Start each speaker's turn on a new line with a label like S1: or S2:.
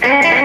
S1: Eh,